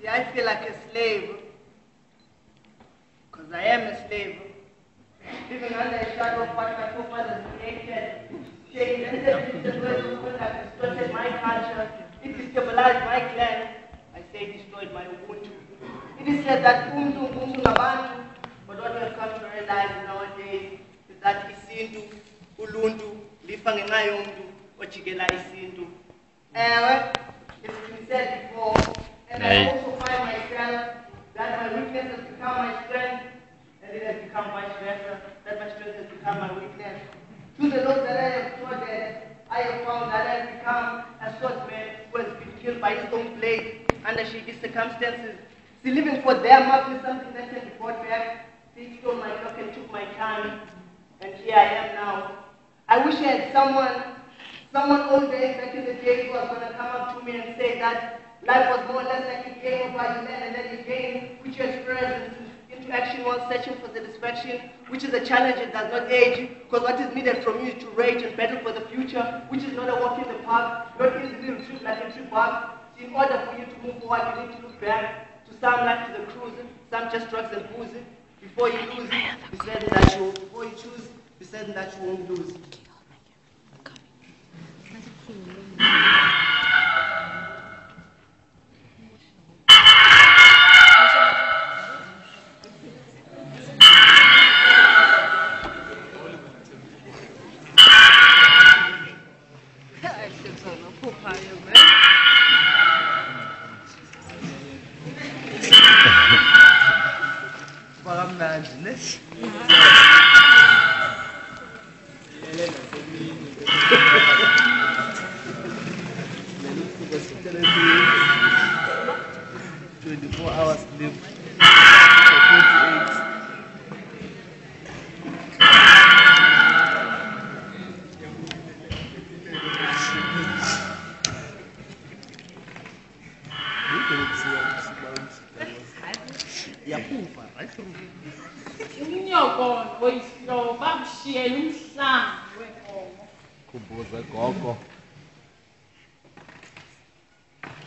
See, I feel like a slave, because I am a slave, living under the shadow of what my forefathers created. They invented the world have distorted my culture, it destabilized my clan, I say destroyed my Ubuntu. It is said that Ubuntu, Ubuntu, Nabantu, but what we have come to realize nowadays is that isintu uluntu lifa ngenxa yomntu ojikela isintu ewe it's been said before and I also find myself that my weakness has become my strength, and it has become vice versa, that my strength has become my weakness. To the Lord that I have that I have found that I have become a swordsman who has been killed by his own blade under shady circumstances. See, living for them must be something that can be brought back. See, stole my luck and took my time, and here I am now. I wish I had someone, someone old days back in the day who was going to come up to me and say that life was more or less like a game by you then and then you gain, which you experience into action One searching for satisfaction, which is a challenge that does not age, because what is needed from you is to rage and battle for the future, which is not a walk in the park, not easily retrieved like a tree bark. in order for you to move forward, you need to look back to some life to the cruise, some just drugs and booze. Before you lose, be certain that you before you choose, be certain that you won't lose. times in this. Twenty-four hours live.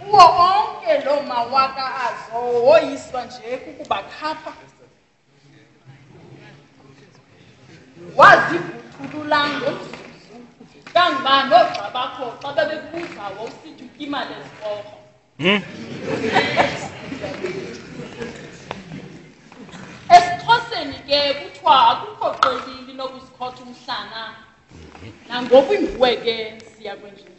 kuwo onke loo mawaka azo woyiswa nje kukubakhapha waziguthulula ngomzuzu kangoba noogxa bakho xa bebekubuza wawusithi ukimali ezikrokro hmm? esixhoseni ke kuthiwa akukho qelili nobuzikhotha umhlana nangoku inguwe ke siya kwenjeni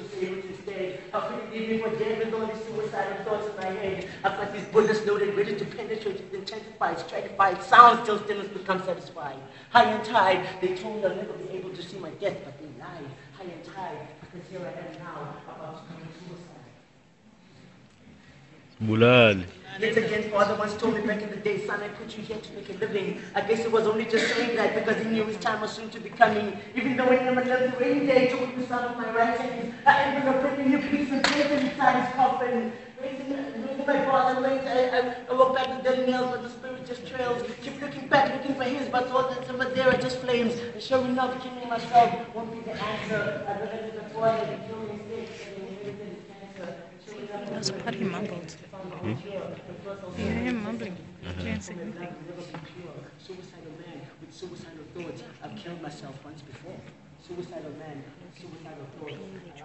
believing what David all these suicidal thoughts in my head. I've got these bullets loaded, ready to penetrate, intensify, stratify, sound till stillness become satisfied. High and tired, they told me I'll never be able to see my death, but they lied. High and tired, because here I am now, about to commit suicide. Mulali. Yet again, father once told me back in the day, son, I put you here to make a living. I guess he was only just saying that because he knew his time was soon to be coming. Even though when I'm left the rainy day, told you, son, of my writings hand, I am going to bring you peace and faith in time's coffin. Raising my father late, I, I, I walk back with dead nails, but the spirit just trails. Keep looking back, looking for his, but all that's over there are just flames. And sure enough, killing myself won't be the answer. I believe that's why I became a mistake. There's a part he mumbled. Hmm? You hear him mumbling. Mm-hmm. He can't say anything. Suicidal man with suicidal thoughts. I've killed myself once before. Suicidal man, suicidal thoughts.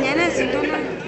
mañana sí, no, no.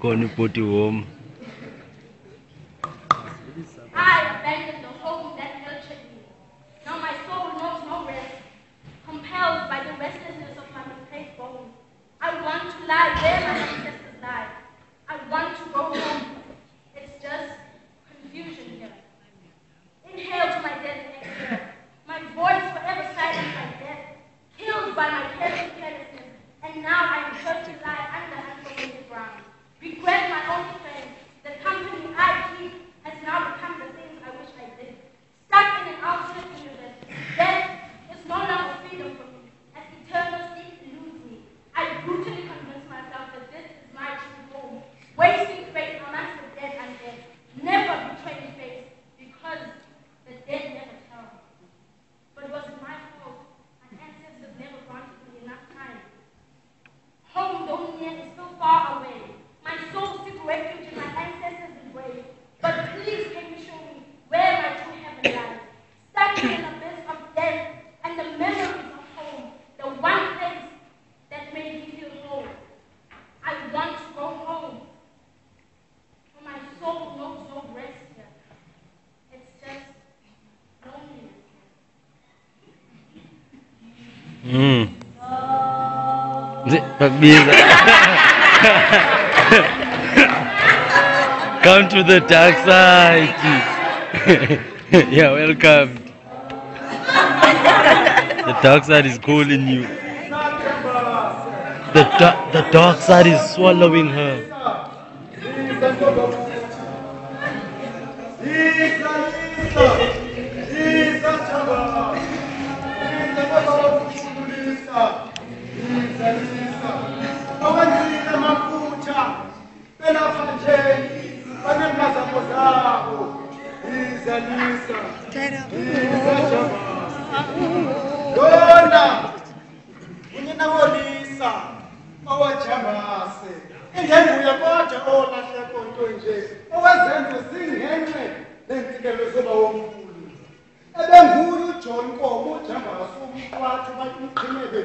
Kone bodi wong. Come to the dark side. yeah, welcome. the dark side is calling you. The, da- the dark side is swallowing her. ingenguye kodwa olahleko nto nje owezenzo zingenxe neentikelo zoba womkhulu ebenguye ujohn komo ujambawase umqwathu bathi umqhinebe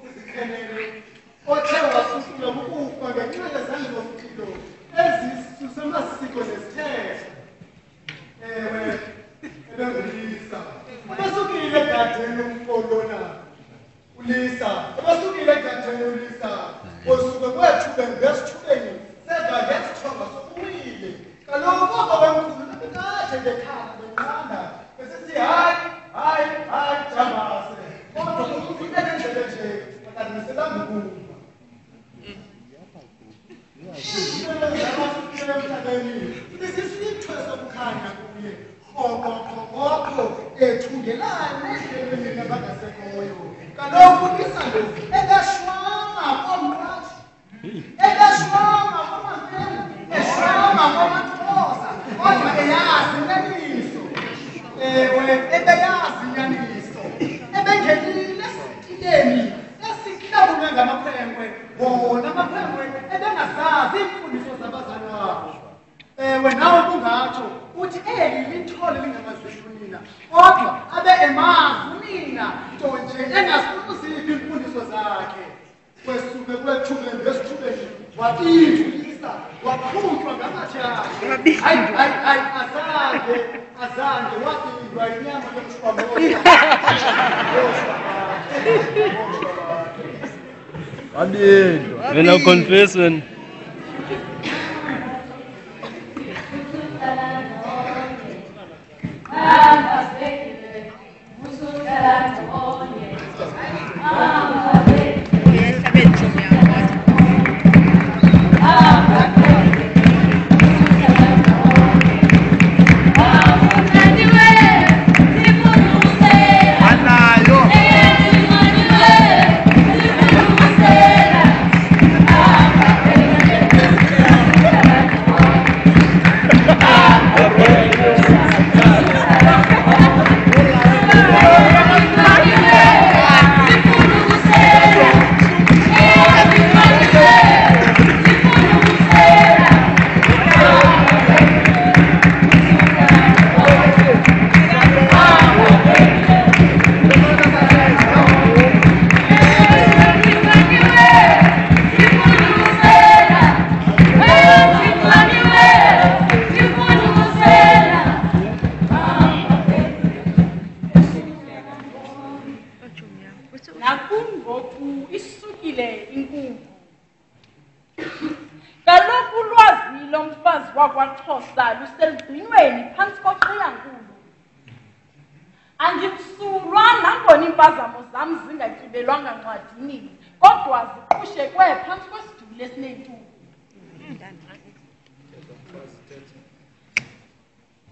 kwizikhenele othe wasukile ukufa ngenxa yezandlomkilo ezisusemasiko nezithethe ewe ebengulisa ubesukile egadeni umfolona ulisa ebasukile egadeni ulisa bosuke kwethuke ngesithubeni sedwa ngesithongo sokuwile kaloku baba bemkhulu nabekade bekhala benqanda bona makwenkwe ebengasazi imfundiso zabazali wabo ewe nawe kungatsho uthi eli lithole lingamazitu nina kodwa abe emazi unina nto nje engasizuzivi iimfundiso zakhe kwesuke kwethubeni ngesithubeni wakiivuyisa waqhutywa ngamajaji hayi hayi hayi azange azange wakiilwa inyama yomshwamoya I did. are now confessing. ba kuseliniweni phantsi kwa khoya nkulu angibsu rwa ngoni bazamo zamzinga tiphelwa ngancwadi mini kodwa uqushe kwe phantsi kwa sidule esine into ndani cha ngazi tete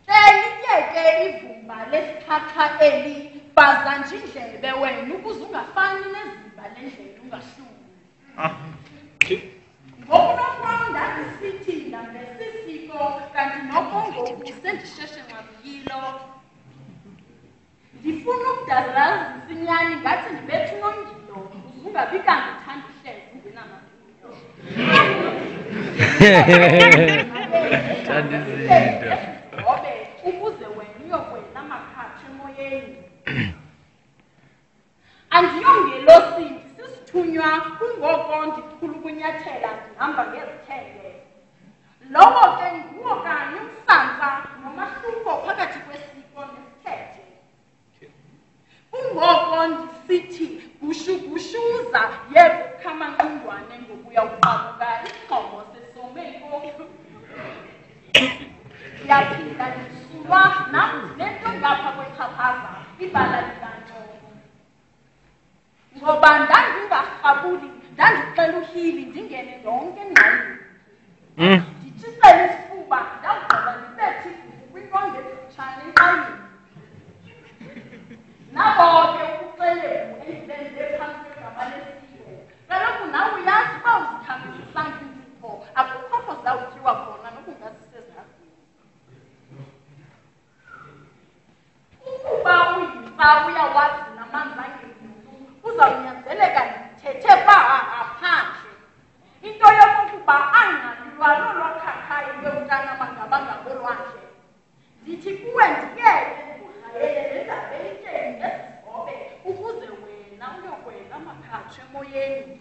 hey nje kayekhe libumba lesiphakapha eli bazanjindele bewena ukuze ungafana nezibalo endlele ungahlule a ngokunokwam ndandisithinda ngesisiko kanti nokongoku sendisheshe ngabuyilo ndifuna ukudazalazisa inyani ngathi ndibethi nomndilo ungabi kanti uthanda uhlezi ungenamatulo yaphinda ndisulwa nam nento ngapha kwechaphaza ibala likantoni ngoba ndandingarhabuli ndandixela uhili ndingene yonke engqaleni nditshisele isifuba ndawugqiba ndibethi kwinkongetshane enqaleni nabo ke ukuxelemu endibenze phantsi kwegama lesiko kaloku nawe uyazi uba uzithambisisanga izipho akukho pho zawutyiwa khona xa uyawazi namanzi angenyulu uzawunyanzeleka ndithethe bahaaphandle into yokokuba angalulwa lolwakhakhayo lweutana bangabanga kolwandle ndithi kuwe ndiyeke ukuhayelelendabeyityeni ngezihobe ukuze wena uyokwela amakhathwe emoyeni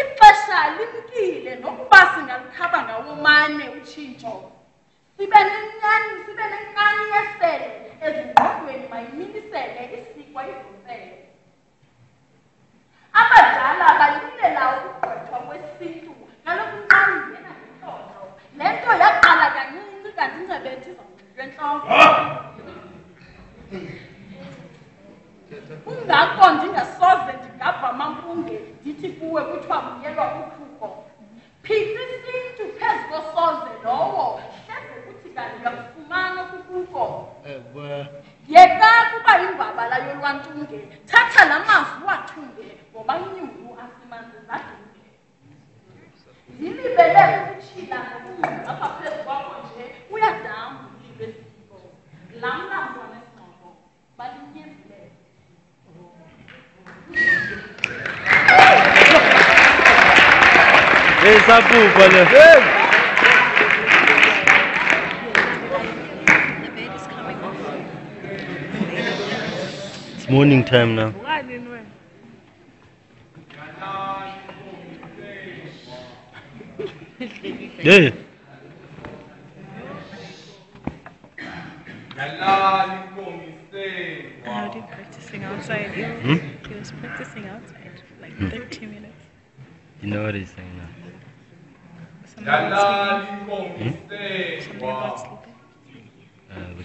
ixesha limkile nokuba singalukhaba ngawumane utshintsho sibe nencane sibe nencane yesele ezingqondweni mayinisele isikwa izonsele abadala balinela ukugqwethwa kwesiko Esa cúpula. It's morning time now. Hey. How do you practicing outside? He was, hmm? he was practicing outside like hmm? 30 minutes. You know what he's saying now. Uh, the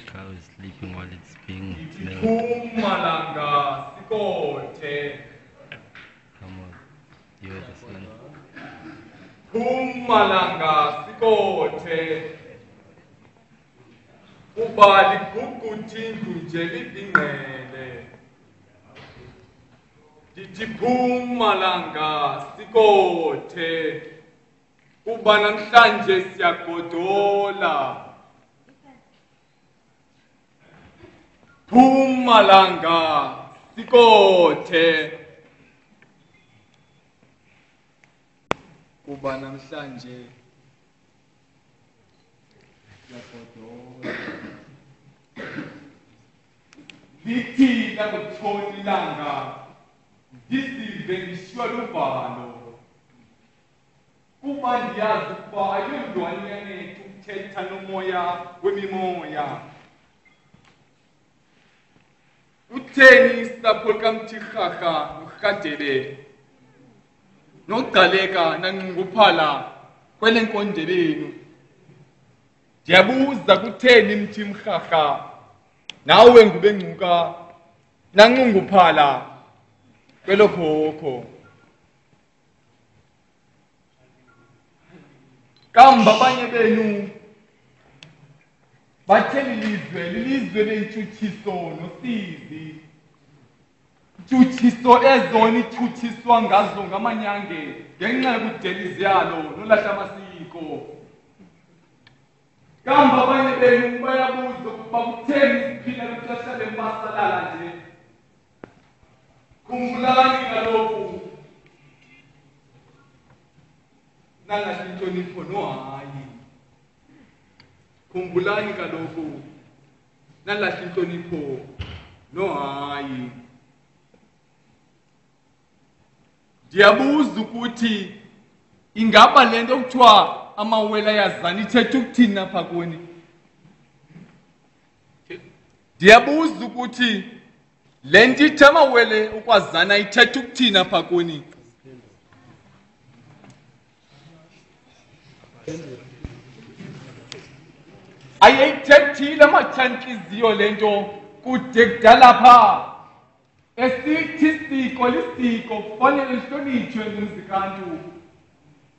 cow is sleeping while it's being milked. Come on, you're the son. Kumalanga sikothe kuba liguguthindu nje libingele ndithi phumalanga sikothe kuba namhlanje siyagodola phuma langa sikothe kuba namhlanje siyagodola lithi langokutholi ilanga ndisive ngishiywa luvalo kuba ndiyazi ukuba ayondwanyane ukuthetha nomoya wemimoya utheni isapho likamthirharha norhadebe nogqaleka nanqunguphala kwelenkondebenu ndiyabuza kutheni mthimrharha nawe ngubengcuka nanqunguphala kwelo khokho Kambe abanye benu bathe lilizwe lilizwe lentshuthiso nosizi intshuthiso ezona ithuthiswa ngazo ngamanyange ngenxa yokudelize yalo nolahla amasiko kambe abanye benu bayabuza ukuba kutheni siphila kwixesha lemasalala nje khumbulani kaloku kangasho inhlonipho nohayi khumbulani kaloku nalahla inhlonipho nohayi ndiyabuza ukuthi ingaba le nto kuthiwa amawele ayazana ithetha ukuthini apha kuni ndiyabuza ukuthi le nto ithe amawele ukwazana ithetha ukuthini apha kuni ayeyithethile amathanhliziyo lento kude kudala pha esithi isiko lisiko kufanele lihlonitshwe nguzikantu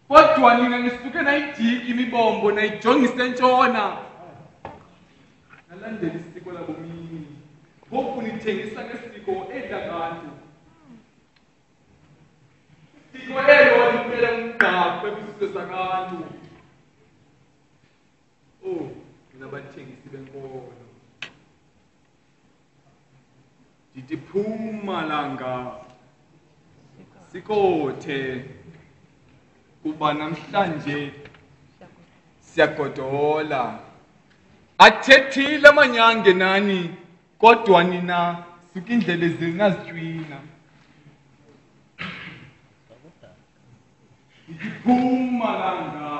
kodwa nina nisuke nayijika imibombo nayijongise ntshona nalandela isiko labomini ngoku nithengisa ngesiko edla kantu isiko elo liphela umgqaqo ebisizwe sakantu abathengisi benkolo ndidiphuma langa sikothe kuba namhlanje siyagodola athethile amanyange nani kodwa nina suka indlebe zinazitywina ndidiphuma langa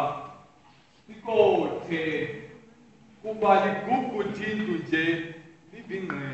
sikothe o baligu putin do je, living